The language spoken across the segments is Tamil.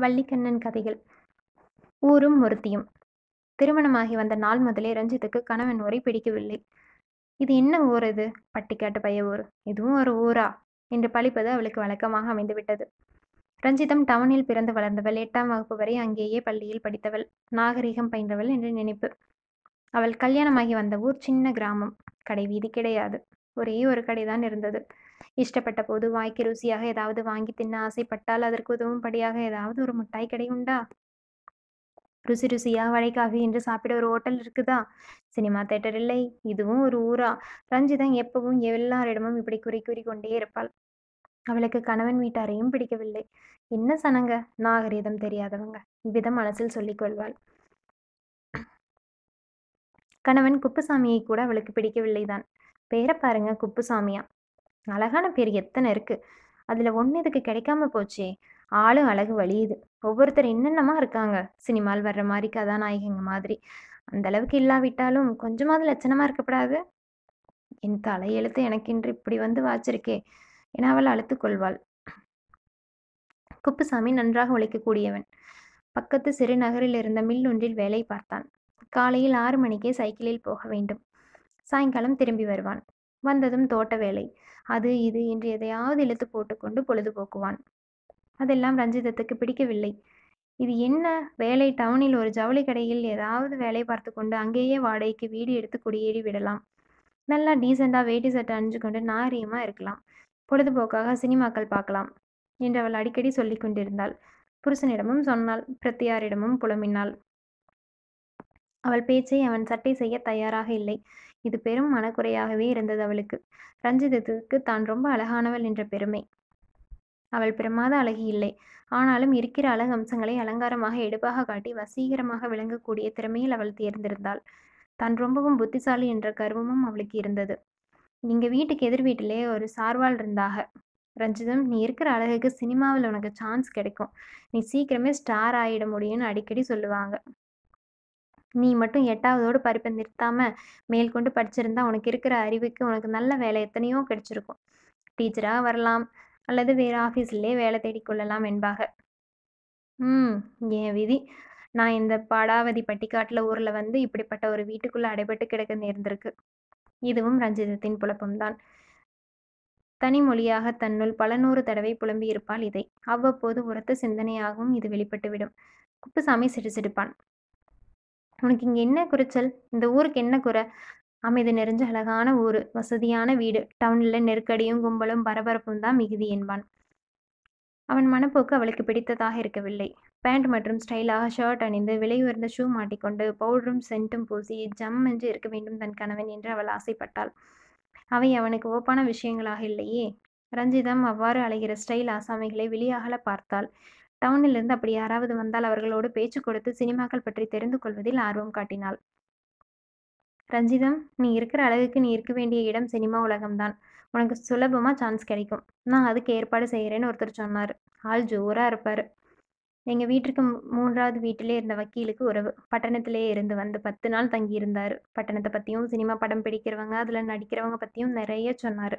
வள்ளிக்கண்ணன் கதைகள். ஊரும் ஒருத்தியும். திருமணமாகி வந்த நாள் முதலே ரஞ்சித்துக்கு கணவன் ஊரை பிடிக்கவில்லை. இது என்ன ஊர் இது? பட்டிக்காட்டு பைய ஊர். இதுவும் ஒரு ஊரா? என்று பழிப்பது அவளுக்கு வழக்கமாக அமைந்துவிட்டது. ரஞ்சிதம் டவுனில் பிறந்து வளர்ந்தவள். எட்டாம் வகுப்பு வரை அங்கேயே பள்ளியில் படித்தவள். நாகரிகம் பயின்றவள் என்று நினைப்பு. அவள் கல்யாணமாகி வந்த ஊர் சின்ன கிராமம். கடை வீதி கிடையாது. ஒரே ஒரு கடைதான் இருந்தது. இஷ்டப்பட்ட போது வாய்க்கு ருசியாக ஏதாவது வாங்கி தின்ன ஆசைப்பட்டால் அதற்கு உதவும்படியாக ஏதாவது ஒரு மிட்டாய் கடை உண்டா? ருசி ருசியா வடைக்காஃபி என்று சாப்பிட ஒரு ஹோட்டல் இருக்குதா? சினிமா தேட்டர் இல்லை இதுவும் ஒரு ஊரா? ரஞ்சிதம் எப்பவும் எல்லாரிடமும் இப்படி குறி குறி கொண்டே இருப்பாள். அவளுக்கு கணவன் வீட்டாரையும் பிடிக்கவில்லை. என்ன சனங்க? நாகரீகம் தெரியாதவங்க. இவ்விதம் மனசில் சொல்லிக் கொள்வாள். கணவன் குப்புசாமியை கூட அவளுக்கு பிடிக்கவில்லைதான். பேரை பாருங்க குப்புசாமியா? அழகான பேர் எத்தனை இருக்கு. அதில் ஒன்று இதுக்கு கிடைக்காம போச்சே. ஆளும் அழகு வழியுது. ஒவ்வொருத்தர் என்னென்னமா இருக்காங்க. சினிமாவில் வர்ற மாதிரி கதாநாயகிங்க மாதிரி. அந்த அளவுக்கு இல்லாவிட்டாலும் கொஞ்சமாவது லட்சணமாக இருக்கப்படாது. என் தலையெழுத்து எனக்கென்று இப்படி வந்து வாச்சிருக்கே. என அவள் அழுத்து கொள்வாள். குப்புசாமி நன்றாக உழைக்கக்கூடியவன். பக்கத்து சிறு நகரில் இருந்த மில் ஒன்றில் வேலை பார்த்தான். காலையில் ஆறு மணிக்கே சைக்கிளில் போக வேண்டும். சாயங்காலம் திரும்பி வருவான். வந்ததும் தோட்ட வேலை. அது இது என்று எதையாவது இழுத்து போட்டுக்கொண்டு பொழுதுபோக்குவான். அதெல்லாம் ரஞ்சிதத்துக்கு பிடிக்கவில்லை. இது என்ன? வேலை டவுனில் ஒரு ஜவுளி கடையில் ஏதாவது வேலை பார்த்து கொண்டு அங்கேயே வாடகைக்கு வீடு எடுத்து குடியேறி விடலாம். நல்லா டீசெண்டாக வேட்டி சட்டை அணிஞ்சு கொண்டு நாகரீகமாக இருக்கலாம். பொழுதுபோக்காக சினிமாக்கள் பார்க்கலாம் என்று அவள் அடிக்கடி சொல்லி கொண்டிருந்தாள். புருஷனிடமும் சொன்னாள். பிரத்தியாரிடமும் புலம்பினாள். அவள் பேச்சை அவன் சட்டை செய்ய தயாராக இல்லை. இது பெரும் மனக்குறையாகவே இருந்தது அவளுக்கு. ரஞ்சிதத்துக்கு தான் ரொம்ப அழகானவள் என்ற பெருமை. அவள் பிரமாத அழகி இல்லை. ஆனாலும் இருக்கிற அழகு அம்சங்களை அலங்காரமாக எடுப்பாக காட்டி வசீகரமாக விளங்கக்கூடிய திறமையில் அவள் தேர்ந்திருந்தாள். தான் ரொம்பவும் புத்திசாலி என்ற கர்வமும் அவளுக்கு இருந்தது. எங்க வீட்டுக்கு எதிர் வீட்டிலே ஒரு சார்வாள் இருந்தாக. ரஞ்சிதம் நீ இருக்கிற அழகுக்கு சினிமாவில் உனக்கு சான்ஸ் கிடைக்கும். நீ சீக்கிரமே ஸ்டார் ஆகிட முடியும்னு அடிக்கடி சொல்லுவாங்க. நீ மட்டும் எட்டாவதோடு படிப்பை நிறுத்தாமல் மேல்கொண்டு படிச்சிருந்தா உனக்கு இருக்கிற அறிவுக்கு உனக்கு நல்ல வேலை எத்தனையோ கிடைச்சிருக்கும். டீச்சராக வரலாம். அல்லது வேறு ஆஃபீஸ்லேயே வேலை தேடிக்கொள்ளலாம் என்பாக. ம் என் விதி? நான் இந்த பாடாவதி பட்டிக்காட்டில் ஊரில் வந்து இப்படிப்பட்ட ஒரு வீட்டுக்குள்ளே அடைபட்டு கிடக்க நேர்ந்திருக்கு. இதுவும் ரஞ்சிதத்தின் புலப்பம்தான். தனிமொழியாக தன்னுள் பல நூறு தடவை புலம்பி இருப்பாள் இதை. அவ்வப்போது உரத்த சிந்தனையாகவும் இது வெளிப்பட்டுவிடும். குப்புசாமி சிடுசிடுப்பான் உனக்கு இங்கே என்ன குறைச்சல்? இந்த ஊருக்கு என்ன குறை? அமைதி நெறிஞ்ச அழகான ஊர் வசதியான வீடு டவுனில் நெருக்கடியும் கும்பலும் பரபரப்பும் தான் மிகுதி என்பான். அவன் மனப்போக்கு அவளுக்கு பிடித்ததாக இருக்கவில்லை. பேண்ட் மற்றும் ஸ்டைலாக ஷர்ட் அணிந்து விலை உயர்ந்த ஷூ மாட்டிக்கொண்டு பவுடரும் சென்ட்டும் பூசி ஜம் என்று இருக்க வேண்டும் தன் கணவன் என்று அவள் ஆசைப்பட்டாள். அவை அவனுக்கு ஓப்பான விஷயங்களாக இல்லையே. ரஞ்சிதம் அவ்வாறு அலைகிற ஸ்டைல் ஆசாமிகளை வெளியாகல பார்த்தாள். டவுனிலிருந்து அப்படி யாராவது வந்தால் அவர்களோடு பேச்சு கொடுத்து சினிமாக்கள் பற்றி தெரிந்து கொள்வதில் ஆர்வம் காட்டினாள். ரஞ்சிதம் நீ இருக்கிற அழகுக்கு நீ இருக்க வேண்டிய இடம் சினிமா உலகம்தான். உனக்கு சுலபமாக சான்ஸ் கிடைக்கும். நான் அதுக்கு ஏற்பாடு செய்கிறேன்னு ஒருத்தர் சொன்னார். ஆள் ஜோராக இருப்பார். எங்கள் வீட்டுக்கு மூன்றாவது வீட்டிலே இருந்த வக்கீலுக்கு உறவு. பட்டணத்திலே இருந்து வந்து பத்து நாள் தங்கி இருந்தார் பட்டணத்தை பற்றியும் சினிமா படம் பிடிக்கிறவங்க அதில் நடிக்கிறவங்க பற்றியும் நிறைய சொன்னார்.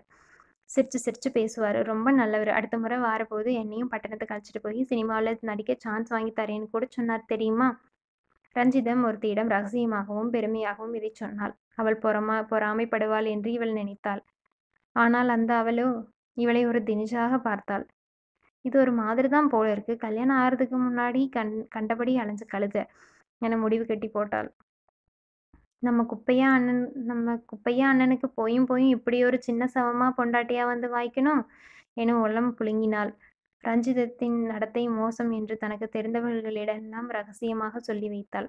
சிரிச்சு சிரிச்சு பேசுவார். ரொம்ப நல்லவர். அடுத்த முறை வாரப்போது என்னையும் பட்டணத்துக்கு அழைச்சிட்டு போய் சினிமாவில் நடிக்க சான்ஸ் வாங்கி தரேன்னு கூட சொன்னார் தெரியுமா? ரஞ்சிதம் ஒருத்தியிடம் ரகசியமாகவும் பெருமையாகவும் இதை சொன்னாள். அவள் பொறமா பொறாமைப்படுவாள் என்று இவள் நினைத்தாள். ஆனால் அந்த அவளோ இவளை ஒரு தினிஜாக பார்த்தாள். இது ஒரு மாதிரி தான் போல இருக்கு. கல்யாணம் ஆகிறதுக்கு முன்னாடி கண் கண்டபடி அலைஞ்சு கழுத என முடிவு கட்டி போட்டாள். நம்ம குப்பையா அண்ணன் நம்ம குப்பையா அண்ணனுக்கு போயும் போயும் இப்படி ஒரு சின்ன சவமா பொண்டாட்டியா வந்து வாய்க்கணும்? என உள்ளம் புழுங்கினாள். ரஞ்சிதத்தின் நடத்தை மோசம் என்று தனக்கு தெரிந்தவர்களிடெல்லாம் ரகசியமாக சொல்லி வைத்தாள்.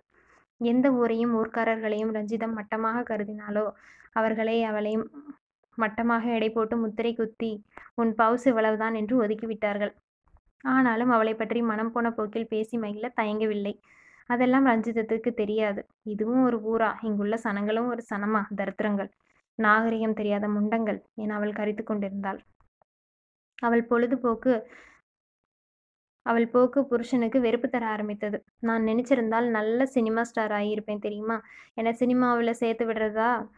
எந்த ஊரையும் ஊர்க்காரர்களையும் ரஞ்சிதம் மட்டமாக கருதினாலோ அவர்களை அவளை மட்டமாக எடை போட்டு முத்திரை குத்தி உன் பவுஸ் இவ்வளவுதான் என்று ஒதுக்கிவிட்டார்கள் ஆனாலும் அவளை பற்றி மனம் போன போக்கில் பேசி மகிழ தயங்கவில்லை. அதெல்லாம் ரஞ்சிதத்துக்கு தெரியாது. இதுவும் ஒரு ஊரா? இங்குள்ள சனங்களும் ஒரு சனமா? தரித்திரங்கள். நாகரிகம் தெரியாத முண்டங்கள். என அவள் கரித்து கொண்டிருந்தாள். அவள் பொழுதுபோக்கு அவள் போக்கு புருஷனுக்கு வெறுப்பு தர ஆரம்பித்தது. நான் நினைச்சிருந்தால் நல்ல சினிமா ஸ்டார் ஆகியிருப்பேன் தெரியுமா? என்னை சினிமாவில் சேர்த்து விடுறதா?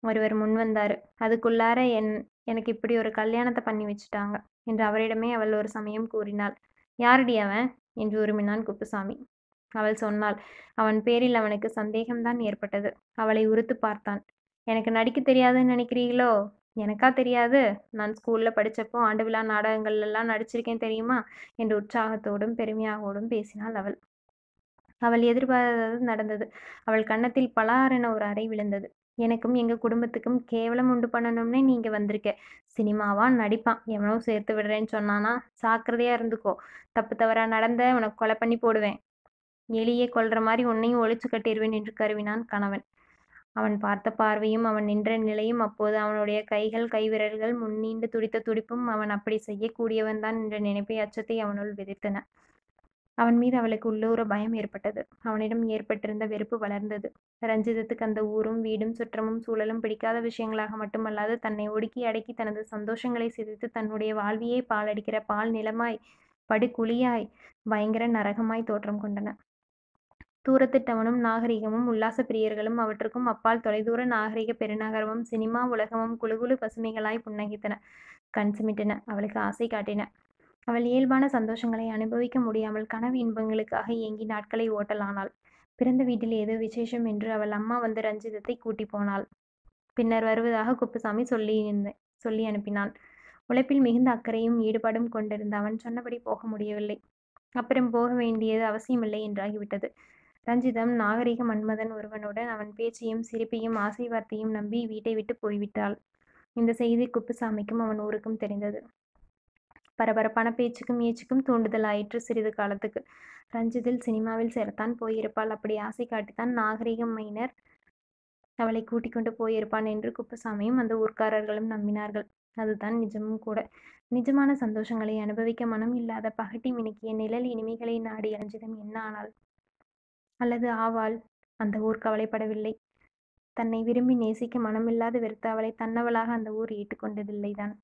ஒருவர் முன் வந்தார். அதுக்குள்ளார என் எனக்கு இப்படி ஒரு கல்யாணத்தை பண்ணி வச்சுட்டாங்க. என்று அவரிடமே அவள் ஒரு சமயம் கூறினாள். யாரடி அவன்? என்று உருமினான் குப்புசாமி. அவள் சொன்னாள். அவன் பேரில் அவனுக்கு சந்தேகம்தான் ஏற்பட்டது. அவளை உறுத்து பார்த்தான். எனக்கு நடிக்க தெரியாதுன்னு நினைக்கிறீங்களோ? எனக்கா தெரியாது? நான் ஸ்கூலில் படித்தப்போ ஆண்டு விழா நாடகங்கள்லாம் நடிச்சிருக்கேன் தெரியுமா? என்று உற்சாகத்தோடும் பெருமையாகவோடும் பேசினாள் அவள். அவள் எதிர்பாராதது நடந்தது. அவள் கன்னத்தில் பலாரென ஒரு அறை விழுந்தது. எனக்கும் எங்கள் குடும்பத்துக்கும் கேவலம் உண்டு பண்ணணும்னே நீங்கள் வந்திருக்க. சினிமாவா? நடிப்பான் எவனோ சேர்த்து விடுறேன்னு சொன்னானா? சாக்கிரதையாக இருந்துக்கோ. தப்பு தவறா நடந்த உனக்கு கொலை பண்ணி போடுவேன். எலியை கொல்ற மாதிரி உன்னையும் ஒழிச்சு கட்டிடுவேன் என்று கருவினான் கணவன். அவன் பார்த்த பார்வையும் அவன் நின்ற நிலையும் அப்போது அவனுடைய கைகள் கைவிரல்கள் முன்னீண்டு துடித்த துடிப்பும் அவன் அப்படி செய்யக்கூடியவன்தான் என்ற நினைப்பை அச்சத்தை அவனுள் விதைத்தன. அவன் மீது அவளுக்கு உள்ளூர பயம் ஏற்பட்டது. அவனிடம் ஏற்பட்டிருந்த வெறுப்பு வளர்ந்தது. ரஞ்சிதத்துக்கு அந்த ஊரும் வீடும் சுற்றமும் சூழலும் பிடிக்காத விஷயங்களாக மட்டுமல்லாது தன்னை ஒடுக்கி அடக்கி தனது சந்தோஷங்களை சிதைத்து தன்னுடைய வாழ்வியே பாலடிக்கிற பால் நிலமாய் படுகுழியாய் பயங்கர நரகமாய் தோற்றம் கொண்டன. தூரத்திட்டவனும் நாகரிகமும் உல்லாச பிரியர்களும் அவற்றுக்கும் அப்பால் தொலைதூர நாகரிக பெருநகரமும் சினிமா உலகமும் குழுகுழு பசுமைகளாய் புன்னகித்தன கண் சுமிட்டன அவளுக்கு ஆசை காட்டின. அவள் இயல்பான சந்தோஷங்களை அனுபவிக்க முடியாமல் கனவு இன்பங்களுக்காக ஏங்கி நாட்களை ஓட்டலானாள். பிறந்த வீட்டில் ஏதோ விசேஷம் என்று அவள் அம்மா வந்து ரஞ்சிதத்தை கூட்டி போனாள். பின்னர் வருவதாக குப்புசாமி சொல்லி சொல்லி அனுப்பினான். உழைப்பில் மிகுந்த அக்கறையும் ஈடுபாடும் கொண்டிருந்த அவன் சொன்னபடி போக முடியவில்லை. அப்புறம் போக வேண்டியது அவசியமில்லை என்றாகிவிட்டது. ரஞ்சிதம் நாகரிக மன்மதன் ஒருவனுடன் அவன் பேச்சையும் சிரிப்பையும் ஆசை வார்த்தையும் நம்பி வீட்டை விட்டு போய்விட்டாள். இந்த செய்தி குப்புசாமிக்கும் அவன் ஊருக்கும் தெரிந்தது. பரபரப்பான பேச்சுக்கும் ஏச்சுக்கும் தூண்டுதல் ஆயிற்று சிறிது காலத்துக்கு. ரஞ்சிதில் சினிமாவில் சேரத்தான் போயிருப்பாள். அப்படி ஆசை காட்டித்தான் நாகரிக மைனர் அவளை கூட்டிக் கொண்டு போயிருப்பான் என்று குப்புசாமியும் அந்த ஊர்க்காரர்களும் நம்பினார்கள். அதுதான் நிஜமும் கூட. நிஜமான சந்தோஷங்களை அனுபவிக்க மனம் இல்லாத பகட்டி மினுக்கிய நிழல் இனிமைகளை நாடி ரஞ்சிதம் என்ன ஆனாள்? அல்லது ஆவாள். அந்த ஊர் கவலைப்படவில்லை. தன்னை விரும்பி நேசிக்க மனமில்லாது வெறுத்த அவளை தன்னவளாக அந்த ஊர் ஏற்றுக்கொண்டதில்லைதான்.